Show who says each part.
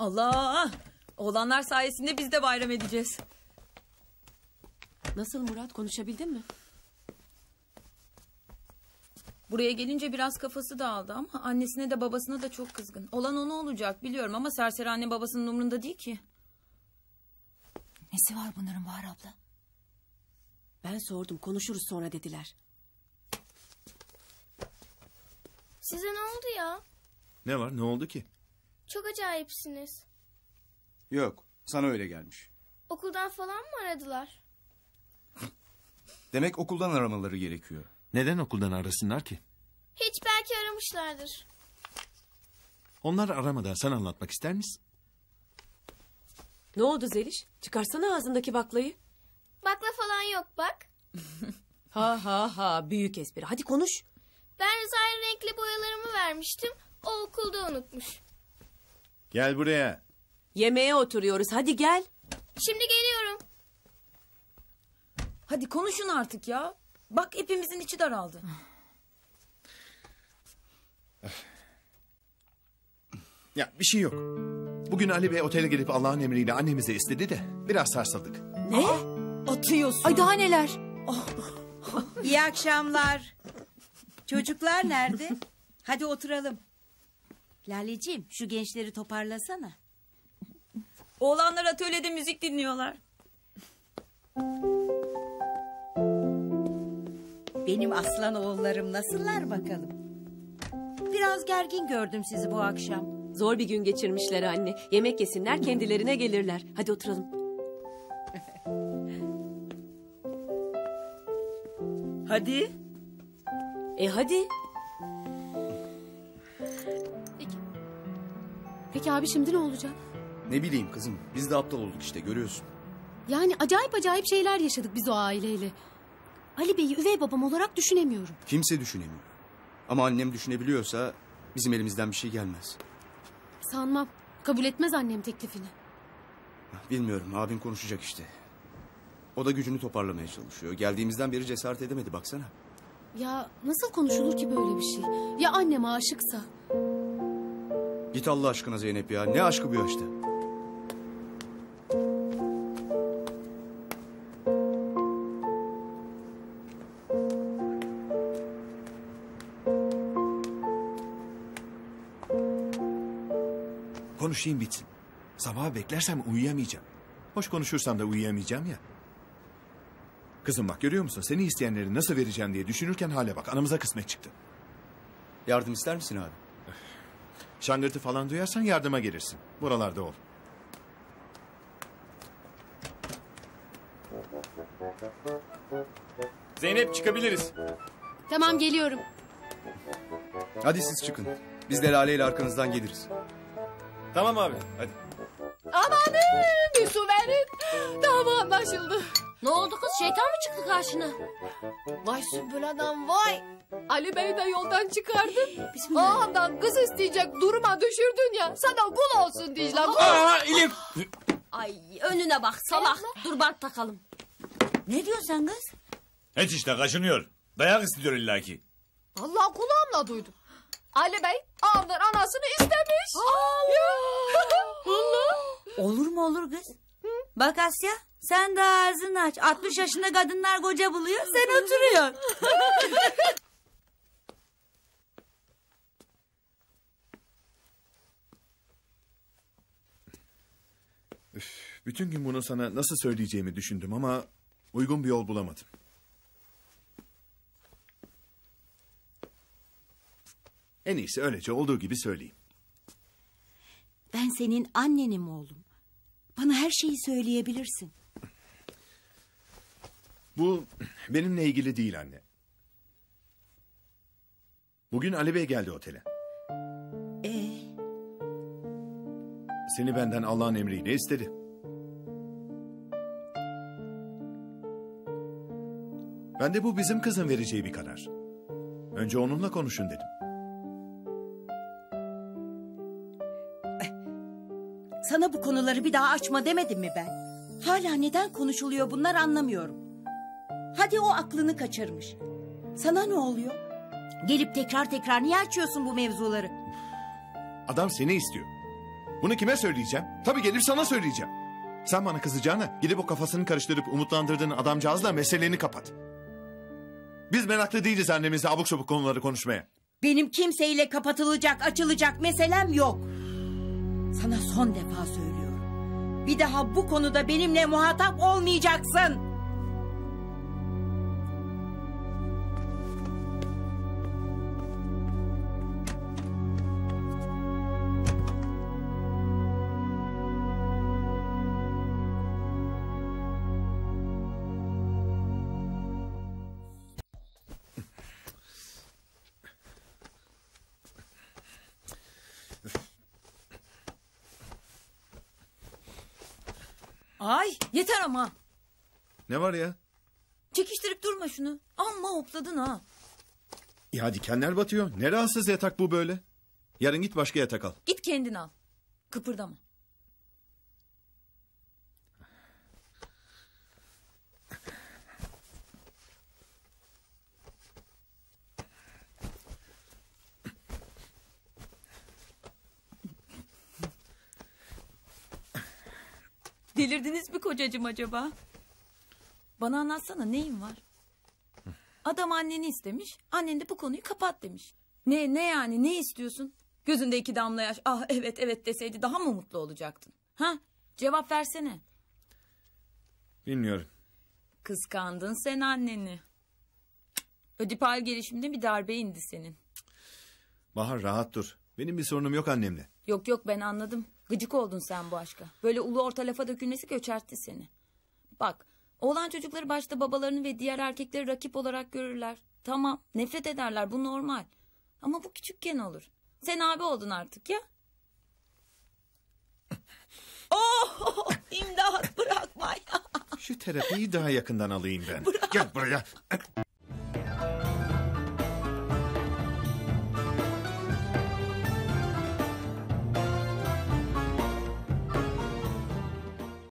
Speaker 1: Allah! Oğlanlar sayesinde biz de bayram edeceğiz.
Speaker 2: Nasıl Murat konuşabildin mi?
Speaker 1: Buraya gelince biraz kafası dağıldı ama annesine de babasına da çok kızgın. Olan ona olacak biliyorum ama serseri anne babasının umrunda değil ki.
Speaker 3: Nesi var bunların Bahar abla?
Speaker 2: Ben sordum konuşuruz sonra dediler.
Speaker 4: Size ne oldu ya?
Speaker 5: Ne var ne oldu ki?
Speaker 4: Çok acayipsiniz.
Speaker 6: Yok, sana öyle gelmiş.
Speaker 4: Okuldan falan mı aradılar?
Speaker 6: Demek okuldan aramaları gerekiyor.
Speaker 5: Neden okuldan arasınlar ki?
Speaker 4: Hiç belki aramışlardır.
Speaker 5: Onlar aramadan sen anlatmak ister misin?
Speaker 2: Ne oldu Zeliş? Çıkarsana ağzındaki baklayı.
Speaker 4: Bakla falan yok bak.
Speaker 2: Ha ha ha büyük espri. Hadi konuş.
Speaker 4: Ben Rıza'ya renkli boyalarımı vermiştim. O okulda unutmuş.
Speaker 5: Gel buraya.
Speaker 2: Yemeğe oturuyoruz. Hadi gel.
Speaker 4: Şimdi geliyorum.
Speaker 1: Hadi konuşun artık ya. Bak hepimizin içi daraldı.
Speaker 5: Ya bir şey yok. Bugün Ali Bey otele gelip Allah'ın emriyle annemize istedi de biraz sarsıldık.
Speaker 1: Ne? Atıyorsun.
Speaker 3: Ay daha neler?
Speaker 7: İyi akşamlar. Çocuklar nerede? Hadi oturalım. Laleciğim şu gençleri toparlasana.
Speaker 1: Oğlanlar atölyede müzik dinliyorlar.
Speaker 7: Benim aslan oğullarım nasıllar bakalım. Biraz gergin gördüm sizi bu akşam.
Speaker 2: Zor bir gün geçirmişler anne. Yemek yesinler kendilerine gelirler. Hadi oturalım.
Speaker 1: Hadi.
Speaker 2: E hadi.
Speaker 8: Peki abi şimdi ne olacak?
Speaker 6: Ne bileyim kızım, biz de aptal olduk işte görüyorsun.
Speaker 8: Yani acayip acayip şeyler yaşadık biz o aileyle. Ali Bey'i üvey babam olarak düşünemiyorum.
Speaker 6: Kimse düşünemiyor. Ama annem düşünebiliyorsa bizim elimizden bir şey gelmez.
Speaker 8: Sanmam. Kabul etmez annem teklifini.
Speaker 6: Bilmiyorum, abin konuşacak işte. O da gücünü toparlamaya çalışıyor. Geldiğimizden beri cesaret edemedi baksana.
Speaker 8: Ya nasıl konuşulur ki böyle bir şey? Ya annem aşıksa?
Speaker 6: Git Allah aşkına Zeynep ya. Ne aşkı bu yaşta?
Speaker 5: Konuşayım bitsin. Sabaha beklersem uyuyamayacağım. Hoş konuşursam da uyuyamayacağım ya. Kızım bak görüyor musun? Seni isteyenleri nasıl vereceğim diye düşünürken hale bak. Anamıza kısmet çıktı.
Speaker 6: Yardım ister misin abi?
Speaker 5: Şangırtı falan duyarsan yardıma gelirsin. Buralarda ol.
Speaker 9: Zeynep çıkabiliriz.
Speaker 8: Tamam geliyorum.
Speaker 6: Hadi siz çıkın. Biz de Lale ile arkanızdan geliriz.
Speaker 9: Tamam abi hadi.
Speaker 8: Amanın bir su verin. Dava anlaşıldı.
Speaker 3: Ne oldu kız şeytan mı çıktı karşına?
Speaker 8: Vay sümbül adam vay. Ali Bey'i de yoldan çıkardın. Ağamdan kız isteyecek duruma düşürdün ya. Sana kul olsun Dicle.
Speaker 9: Aa Elif.
Speaker 3: Ay önüne bak salak. Dur bant takalım.
Speaker 7: Ne diyorsun kız?
Speaker 9: Hiç işte kaşınıyor. Dayak istiyor illaki.
Speaker 8: Allah kulağımla duydum. Ali Bey ağamdan anasını istemiş. Allah.
Speaker 7: Olur mu olur kız? Bak Asya sen de ağzını aç. 60 yaşında kadınlar koca buluyor sen oturuyorsun.
Speaker 5: Bütün gün bunu sana nasıl söyleyeceğimi düşündüm ama uygun bir yol bulamadım. En iyisi öylece olduğu gibi söyleyeyim.
Speaker 7: Ben senin annenim oğlum. Bana her şeyi söyleyebilirsin.
Speaker 5: Bu benimle ilgili değil anne. Bugün Ali Bey geldi otele.
Speaker 7: Ee,
Speaker 5: Seni benden Allah'ın emriyle istedi. Ben de bu bizim kızın vereceği bir karar. Önce onunla konuşun dedim.
Speaker 7: sana bu konuları bir daha açma demedim mi ben? Hala neden konuşuluyor bunlar anlamıyorum. Hadi o aklını kaçırmış. Sana ne oluyor? Gelip tekrar tekrar niye açıyorsun bu mevzuları?
Speaker 5: Adam seni istiyor. Bunu kime söyleyeceğim? Tabii gelip sana söyleyeceğim. Sen bana kızacağına gidip o kafasını karıştırıp umutlandırdığın adamcağızla meseleni kapat. Biz meraklı değiliz annemizle abuk sabuk konuları konuşmaya.
Speaker 7: Benim kimseyle kapatılacak, açılacak meselem yok. Sana son defa söylüyorum. Bir daha bu konuda benimle muhatap olmayacaksın.
Speaker 1: Ay yeter ama.
Speaker 5: Ne var ya?
Speaker 1: Çekiştirip durma şunu. Amma hopladın ha.
Speaker 5: Ya dikenler batıyor. Ne rahatsız yatak bu böyle? Yarın git başka yatak al.
Speaker 1: Git kendin al. Kıpırdama. Delirdiniz mi kocacığım acaba? Bana anlatsana neyin var? Adam anneni istemiş, annen de bu konuyu kapat demiş. Ne ne yani ne istiyorsun? Gözünde iki damla yaş. Ah evet evet deseydi daha mı mutlu olacaktın? Ha? Cevap versene.
Speaker 5: Bilmiyorum.
Speaker 1: Kıskandın sen anneni. Ödipal gelişimde bir darbe indi senin.
Speaker 5: Bahar rahat dur. Benim bir sorunum yok annemle.
Speaker 1: Yok yok ben anladım. Gıcık oldun sen bu aşka. Böyle ulu orta lafa dökülmesi göçertti seni. Bak oğlan çocukları başta babalarını ve diğer erkekleri rakip olarak görürler. Tamam nefret ederler bu normal. Ama bu küçükken olur. Sen abi oldun artık ya. Oh imdat bırakma ya.
Speaker 5: Şu terapiyi daha yakından alayım ben. Gel buraya.